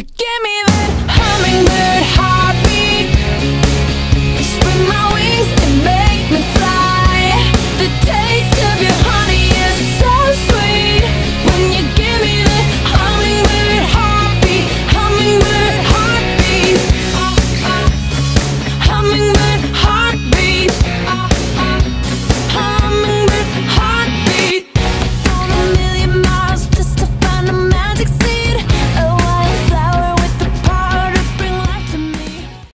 You give me